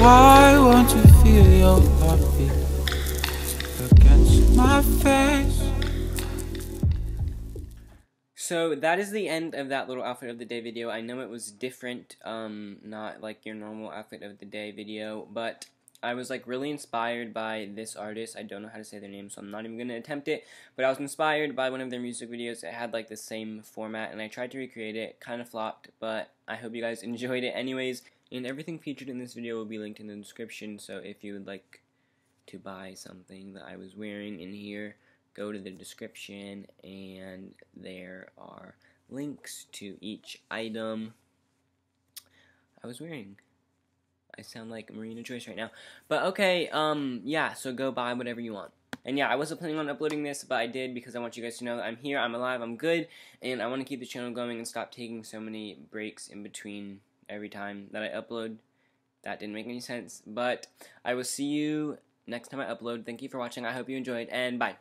I want to feel your heartbeat against my face. So that is the end of that little outfit of the day video. I know it was different, um, not like your normal outfit of the day video, but I was like really inspired by this artist. I don't know how to say their name, so I'm not even going to attempt it. But I was inspired by one of their music videos. It had like the same format, and I tried to recreate it. Kind of flopped, but I hope you guys enjoyed it anyways. And everything featured in this video will be linked in the description, so if you would like to buy something that I was wearing in here, go to the description, and there are links to each item I was wearing. I sound like Marina Joyce right now. But okay, um, yeah, so go buy whatever you want. And yeah, I wasn't planning on uploading this, but I did because I want you guys to know that I'm here, I'm alive, I'm good, and I want to keep the channel going and stop taking so many breaks in between every time that I upload. That didn't make any sense, but I will see you next time I upload. Thank you for watching. I hope you enjoyed, and bye.